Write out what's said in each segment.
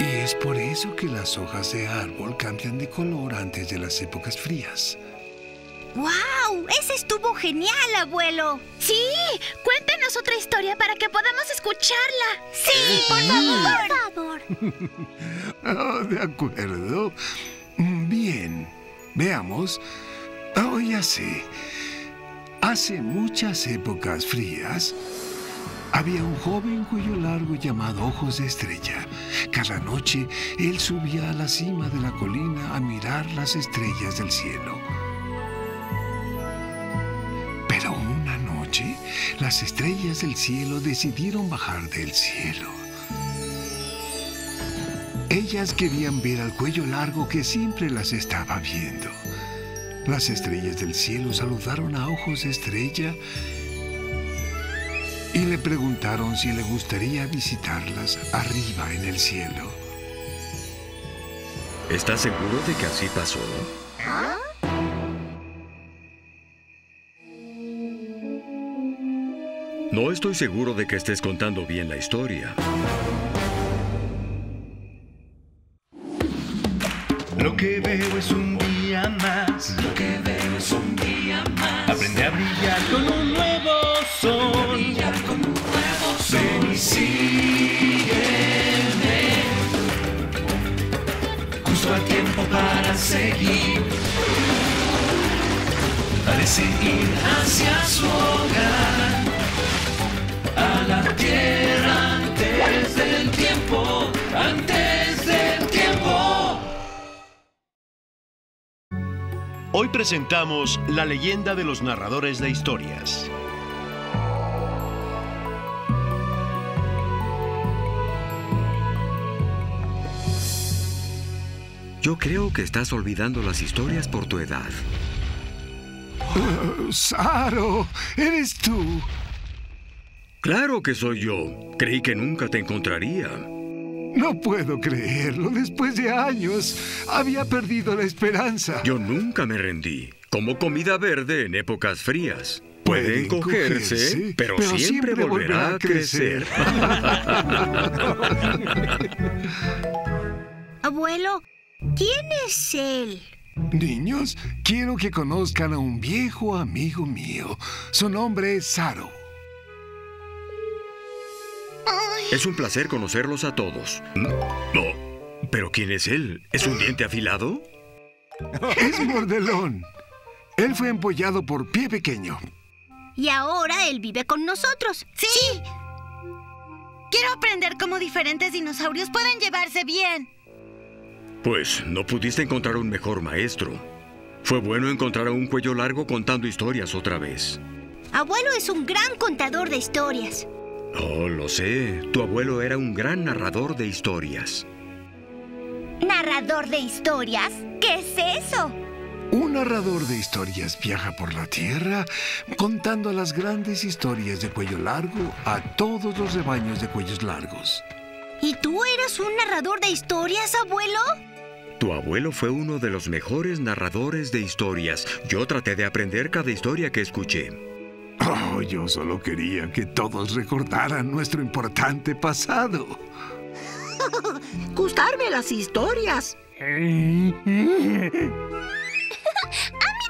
Y es por eso que las hojas de árbol cambian de color antes de las épocas frías. ¡Wow! Ese estuvo genial, abuelo. Sí, cuéntanos otra historia para que podamos escucharla. Sí, por favor. Por favor. Oh, de acuerdo. Bien, veamos. Oh, ya sé. Hace muchas épocas frías, había un joven cuello largo llamado Ojos de Estrella. Cada noche él subía a la cima de la colina a mirar las estrellas del cielo. Pero una noche, las estrellas del cielo decidieron bajar del cielo. Ellas querían ver al cuello largo que siempre las estaba viendo. Las estrellas del cielo saludaron a Ojos de Estrella y le preguntaron si le gustaría visitarlas arriba en el cielo. ¿Estás seguro de que así pasó? No estoy seguro de que estés contando bien la historia. Lo que veo es un día más. Lo que veo es un día más. Aprende a brillar con un nuevo sol. Sígueme. Justo a tiempo para seguir. Parece ir hacia su hogar. A la tierra antes del tiempo. Antes del tiempo. Hoy presentamos la leyenda de los narradores de historias. Yo creo que estás olvidando las historias por tu edad. Oh, Saro, ¿eres tú? Claro que soy yo. Creí que nunca te encontraría. No puedo creerlo. Después de años, había perdido la esperanza. Yo nunca me rendí. Como comida verde en épocas frías. Puede encogerse, encogerse, pero, pero siempre, siempre volverá a volverá a crecer. Abuelo, ¿quién es él? Niños, quiero que conozcan a un viejo amigo mío. Su nombre es Saro. es un placer conocerlos a todos. No, pero ¿quién es él? ¿Es un diente afilado? Es Mordelón. Él fue empollado por pie pequeño. Y ahora él vive con nosotros. Sí. Quiero aprender cómo diferentes dinosaurios pueden llevarse bien. Pues no pudiste encontrar un mejor maestro. Fue bueno encontrar a un cuello largo contando historias otra vez. Abuelo es un gran contador de historias. Oh, lo sé. Tu abuelo era un gran narrador de historias. ¿Narrador de historias? ¿Qué es eso? Un narrador de historias viaja por la tierra contando las grandes historias de cuello largo a todos los rebaños de cuellos largos. ¿Y tú eras un narrador de historias, abuelo? Tu abuelo fue uno de los mejores narradores de historias. Yo traté de aprender cada historia que escuché. Oh, yo solo quería que todos recordaran nuestro importante pasado. Gustarme las historias. A mí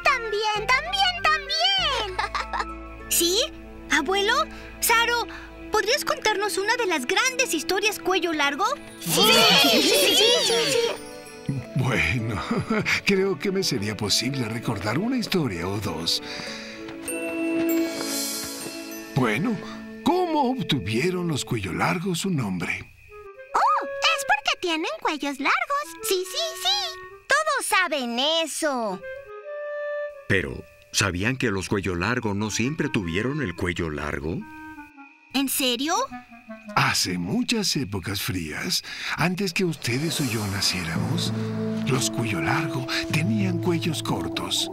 también, también, también. ¿Sí? ¿Abuelo? Saro, ¿podrías contarnos una de las grandes historias cuello largo? Sí, sí, sí, sí. Bueno, creo que me sería posible recordar una historia o dos. Bueno, ¿cómo obtuvieron los cuello largos su nombre? Oh, es porque tienen cuellos largos. Sí, sí, sí. Todos saben eso. Pero, ¿sabían que los cuello largo no siempre tuvieron el cuello largo? ¿En serio? Hace muchas épocas frías, antes que ustedes o yo naciéramos, los cuello largo tenían cuellos cortos.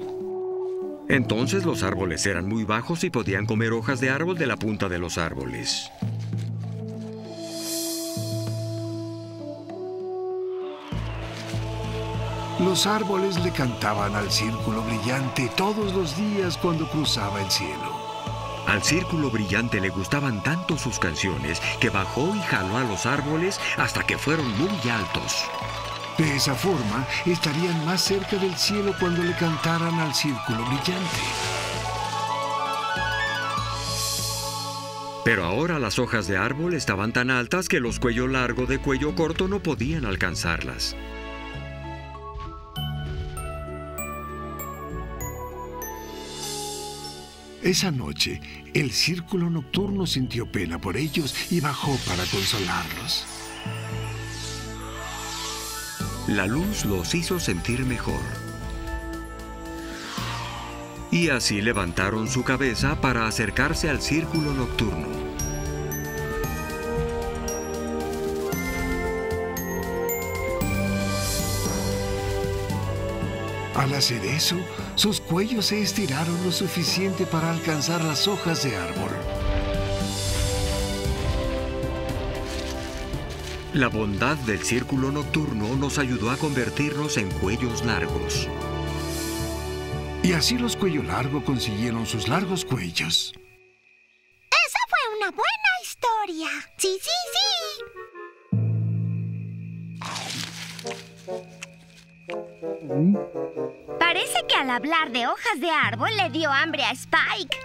Entonces los árboles eran muy bajos y podían comer hojas de árbol de la punta de los árboles. Los árboles le cantaban al círculo brillante todos los días cuando cruzaba el cielo. Al círculo brillante le gustaban tanto sus canciones que bajó y jaló a los árboles hasta que fueron muy altos. De esa forma, estarían más cerca del cielo cuando le cantaran al círculo brillante. Pero ahora las hojas de árbol estaban tan altas que los cuello largo de cuello corto no podían alcanzarlas. Esa noche, el círculo nocturno sintió pena por ellos y bajó para consolarlos. La luz los hizo sentir mejor. Y así levantaron su cabeza para acercarse al círculo nocturno. Al hacer eso, sus cuellos se estiraron lo suficiente para alcanzar las hojas de árbol. La bondad del círculo nocturno nos ayudó a convertirnos en cuellos largos. Y así los cuello largo consiguieron sus largos cuellos. Que al hablar de hojas de árbol le dio hambre a Spike.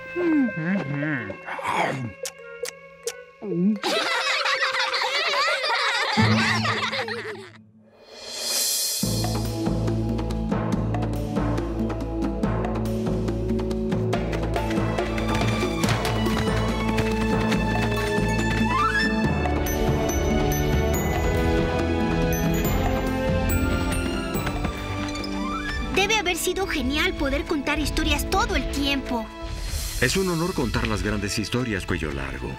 Poder contar historias todo el tiempo. Es un honor contar las grandes historias cuello largo.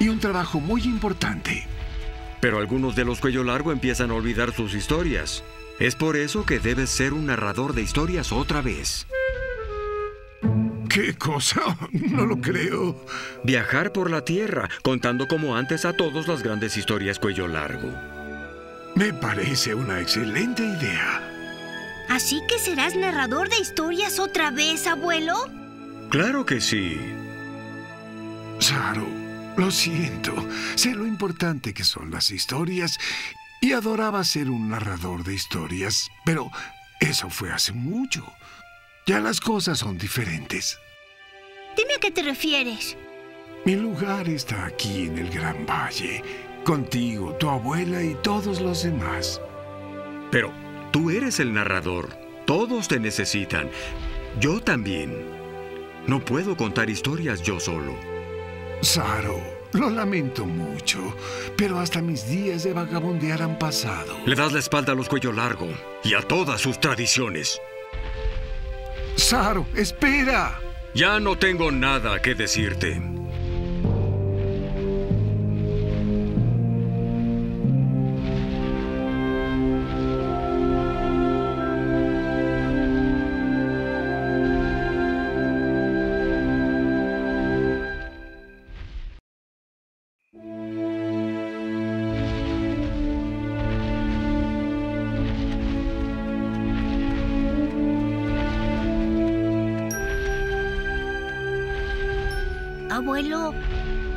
Y un trabajo muy importante. Pero algunos de los cuello largo empiezan a olvidar sus historias. Es por eso que debes ser un narrador de historias otra vez. ¿Qué cosa? No lo creo. Viajar por la tierra, contando como antes a todos las grandes historias cuello largo. Me parece una excelente idea. ¿Así que serás narrador de historias otra vez, abuelo? Claro que sí. Saru, lo siento. Sé lo importante que son las historias y adoraba ser un narrador de historias, pero eso fue hace mucho. Ya las cosas son diferentes. Dime a qué te refieres. Mi lugar está aquí en el Gran Valle, contigo, tu abuela y todos los demás. Pero tú eres el narrador. Todos te necesitan. Yo también. No puedo contar historias yo solo. Saro, lo lamento mucho, pero hasta mis días de vagabundear han pasado. Le das la espalda a los cuello largo y a todas sus tradiciones. Saro, espera. Ya no tengo nada que decirte. Abuelo,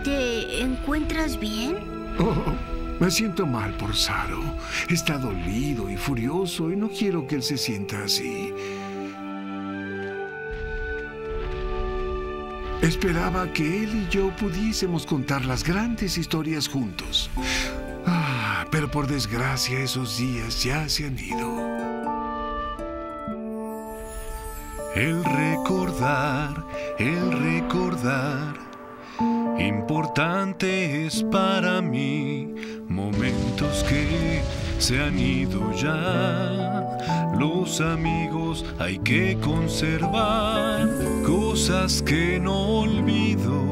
¿te encuentras bien? Oh, me siento mal por Saro. Está dolido y furioso y no quiero que él se sienta así. Esperaba que él y yo pudiésemos contar las grandes historias juntos. Ah, pero por desgracia esos días ya se han ido. El recordar, el recordar, importante es para mí momentos que se han ido ya. Los amigos hay que conservar, cosas que no olvido.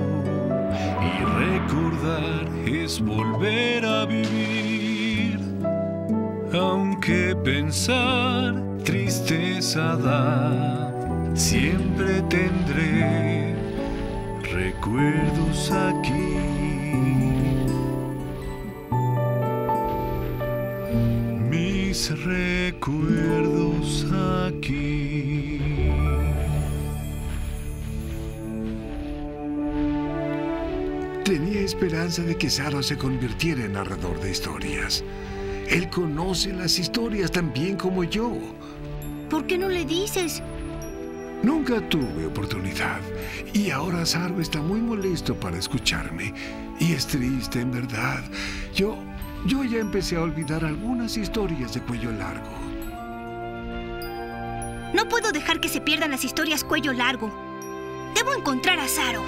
Y recordar es volver a vivir, aunque pensar tristeza da siempre tendré recuerdos aquí. Mis recuerdos aquí. esperanza de que Saro se convirtiera en narrador de historias. Él conoce las historias tan bien como yo. ¿Por qué no le dices? Nunca tuve oportunidad y ahora Saro está muy molesto para escucharme. Y es triste, en verdad. Yo, yo ya empecé a olvidar algunas historias de cuello largo. No puedo dejar que se pierdan las historias cuello largo. Debo encontrar a Saro.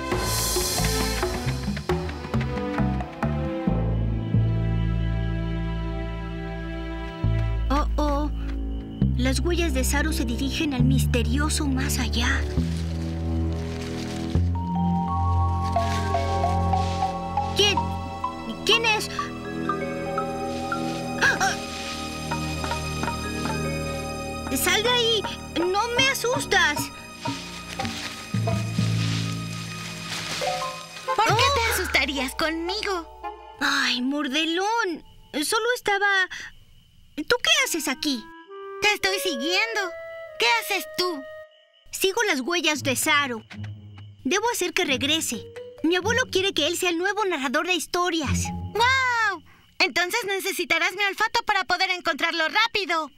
Las huellas de Saro se dirigen al misterioso más allá. ¿Quién? ¿Quién es? ¡Sal de ahí! ¡No me asustas! ¿Por qué te asustarías conmigo? ¡Ay, mordelón! Solo estaba... ¿Tú qué haces aquí? Te estoy siguiendo. ¿Qué haces tú? Sigo las huellas de Saro. Debo hacer que regrese. Mi abuelo quiere que él sea el nuevo narrador de historias. ¡Wow! Entonces necesitarás mi olfato para poder encontrarlo rápido.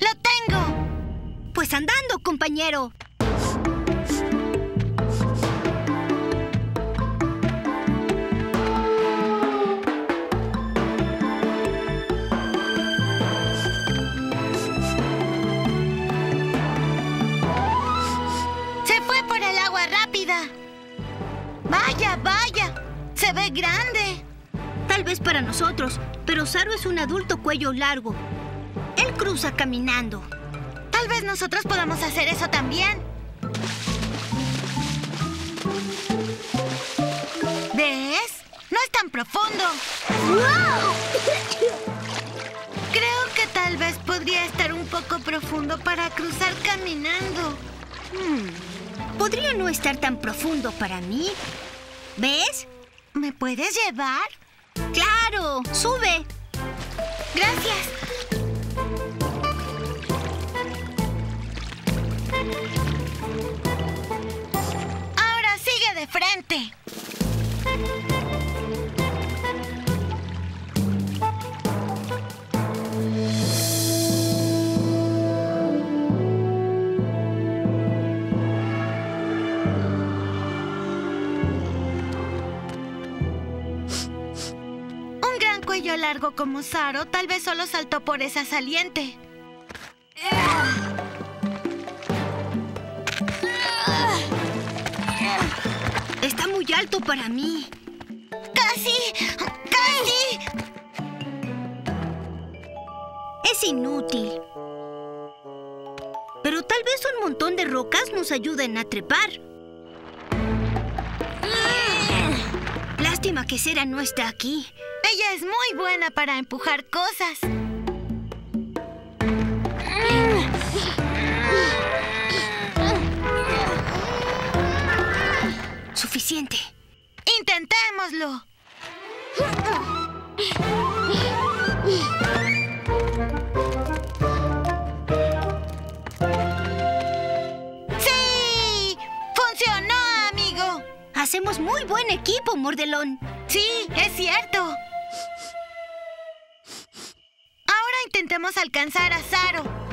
¡Lo tengo! Pues andando, compañero. Adulto cuello largo. Él cruza caminando. Tal vez nosotros podamos hacer eso también. ¿Ves? No es tan profundo. Creo que tal vez podría estar un poco profundo para cruzar caminando. Podría no estar tan profundo para mí. ¿Ves? ¿Me puedes llevar? ¡Claro! ¡Sube! Gracias. Ahora sigue de frente. Gran cuello largo como Saro tal vez solo saltó por esa saliente. Está muy alto para mí. ¡Casi! ¡Casi! Es inútil. Pero tal vez un montón de rocas nos ayuden a trepar. Que Sera no está aquí. Ella es muy buena para empujar cosas. Suficiente. Intentémoslo. Hacemos muy buen equipo, Mordelón. Sí, es cierto. Ahora intentemos alcanzar a Saro.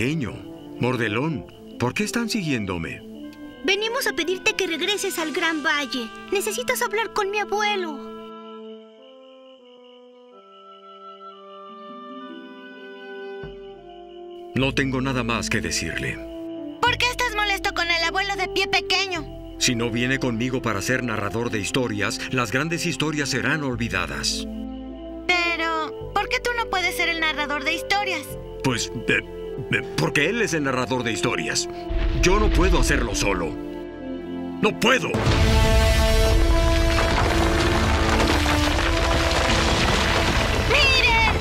Pequeño. Mordelón. ¿Por qué están siguiéndome? Venimos a pedirte que regreses al Gran Valle. Necesitas hablar con mi abuelo. No tengo nada más que decirle. ¿Por qué estás molesto con el abuelo de pie pequeño? Si no viene conmigo para ser narrador de historias, las grandes historias serán olvidadas. Pero, ¿por qué tú no puedes ser el narrador de historias? Pues, eh, porque él es el narrador de historias. Yo no puedo hacerlo solo. ¡No puedo! ¡Miren!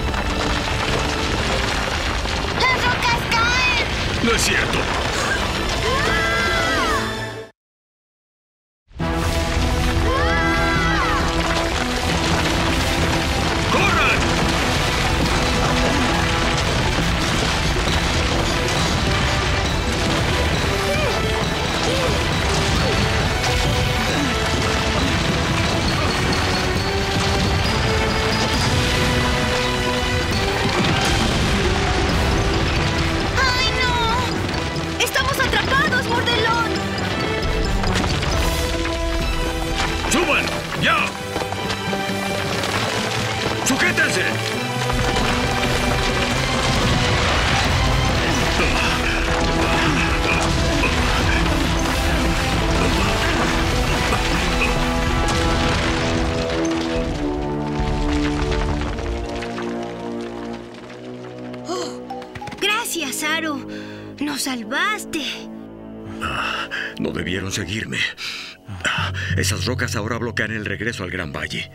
¡Las rocas caen! ¡No es cierto! Nos salvaste. No debieron seguirme. Ah, Esas rocas ahora bloquean el regreso al Gran Valle.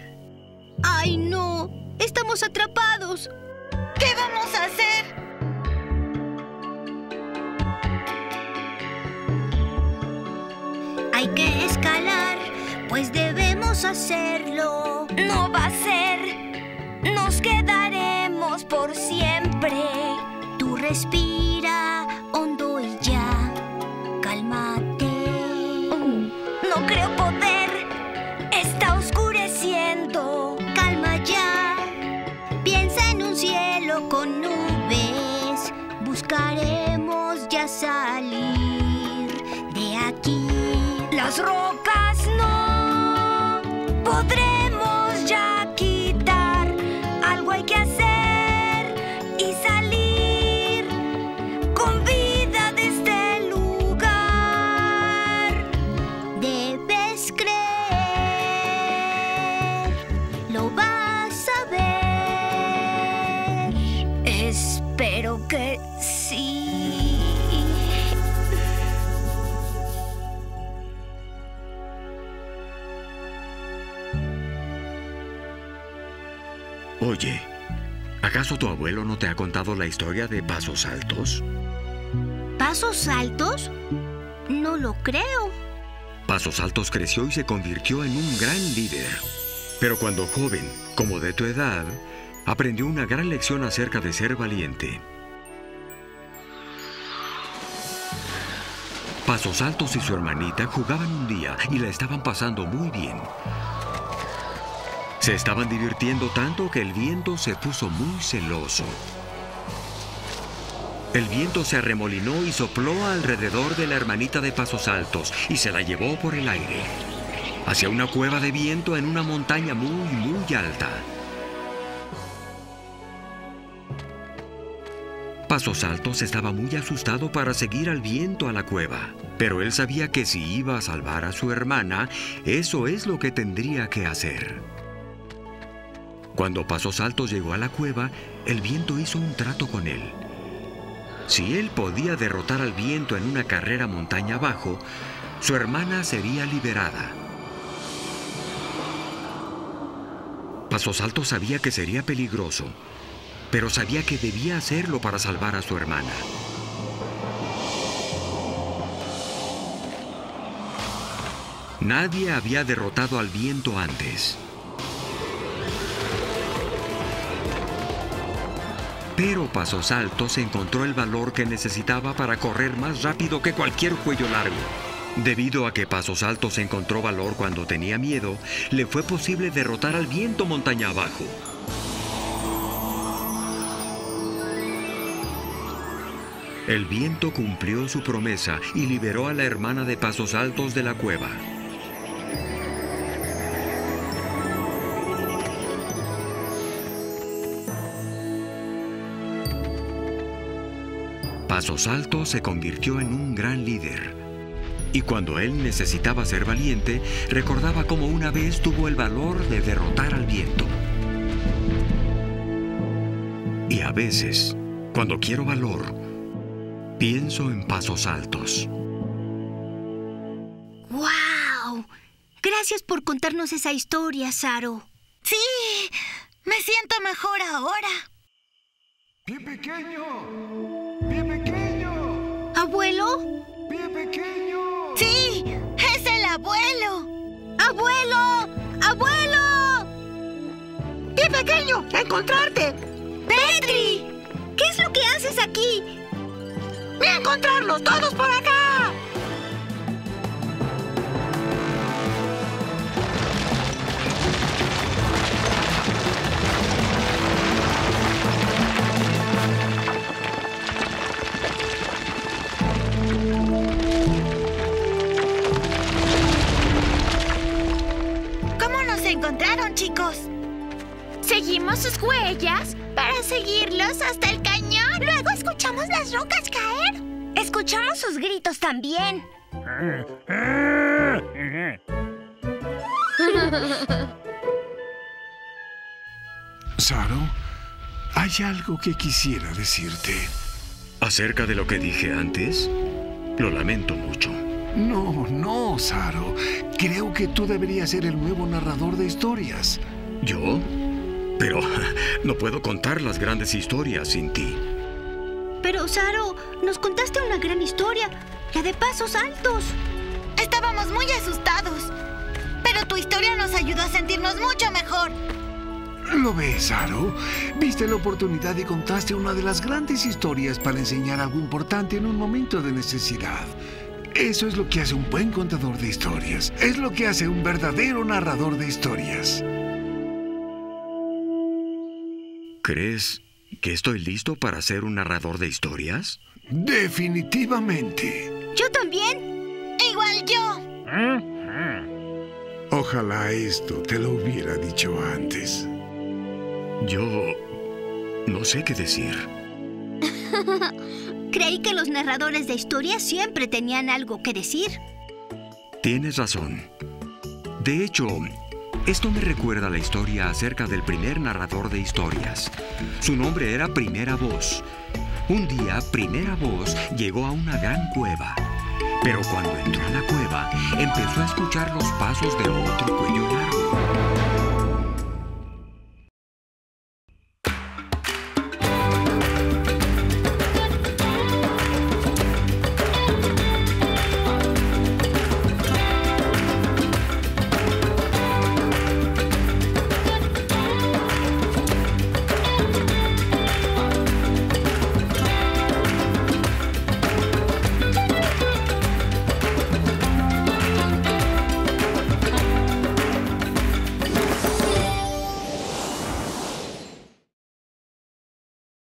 ¡Ay, no! ¡Estamos atrapados! ¿Qué vamos a hacer? Hay que escalar, pues debemos hacerlo. No va a ser. Nos quedaremos por siempre. Tú respira Rocas no podremos ya quitar. Algo hay que hacer y salir con vida de este lugar. Debes creer, lo vas a ver. Espero que Oye, ¿acaso tu abuelo no te ha contado la historia de Pasos Altos? ¿Pasos altos? No lo creo. Pasos Altos creció y se convirtió en un gran líder. Pero cuando joven, como de tu edad, aprendió una gran lección acerca de ser valiente. Pasos Altos y su hermanita jugaban un día y la estaban pasando muy bien. Se estaban divirtiendo tanto que el viento se puso muy celoso. El viento se arremolinó y sopló alrededor de la hermanita de Pasos Altos y se la llevó por el aire, hacia una cueva de viento en una montaña muy, muy alta. Pasos Altos estaba muy asustado para seguir al viento a la cueva, pero él sabía que si iba a salvar a su hermana, eso es lo que tendría que hacer. Cuando Pasos Altos llegó a la cueva, el viento hizo un trato con él. Si él podía derrotar al viento en una carrera montaña abajo, su hermana sería liberada. Pasos Altos sabía que sería peligroso, pero sabía que debía hacerlo para salvar a su hermana. Nadie había derrotado al viento antes. Pero Pasos Altos encontró el valor que necesitaba para correr más rápido que cualquier cuello largo. Debido a que Pasos Altos encontró valor cuando tenía miedo, le fue posible derrotar al viento montaña abajo. El viento cumplió su promesa y liberó a la hermana de Pasos Altos de la cueva. Pasos Altos se convirtió en un gran líder. Y cuando él necesitaba ser valiente, recordaba cómo una vez tuvo el valor de derrotar al viento. Y a veces, cuando quiero valor, pienso en pasos altos. ¡Guau! Gracias por contarnos esa historia, Saro. Sí, me siento mejor ahora. ¡Pie pequeño! ¿Abuelo? ¡Pie pequeño! Sí, es el abuelo. ¡Abuelo! ¡Abuelo! ¡Pie pequeño! ¡Encontrarte! ¡Petri! ¿Qué es lo que haces aquí? ¡Voy a encontrarlos! ¡Todos por acá! Encontraron, chicos? Seguimos sus huellas para seguirlos hasta el cañón. Luego escuchamos las rocas caer. Escuchamos sus gritos también. Saro, hay algo que quisiera decirte. Acerca de lo que dije antes, lo lamento mucho. No, no, Saro. Creo que tú deberías ser el nuevo narrador de historias. ¿Yo? Pero no puedo contar las grandes historias sin ti. Pero, Saro, nos contaste una gran historia, la de pasos altos. Estábamos muy asustados. Pero tu historia nos ayudó a sentirnos mucho mejor. ¿Lo ves, Saro? Viste la oportunidad y contaste una de las grandes historias para enseñar algo importante en un momento de necesidad. Eso es lo que hace un buen contador de historias. Es lo que hace un verdadero narrador de historias. ¿Crees que estoy listo para ser un narrador de historias? Definitivamente. Yo también. Igual yo. Ojalá esto te lo hubiera dicho antes. Yo no sé qué decir. Creí que los narradores de historias siempre tenían algo que decir. Tienes razón. De hecho, esto me recuerda la historia acerca del primer narrador de historias. Su nombre era Primera Voz. Un día, Primera Voz llegó a una gran cueva. Pero cuando entró a la cueva, empezó a escuchar los pasos de otro cuello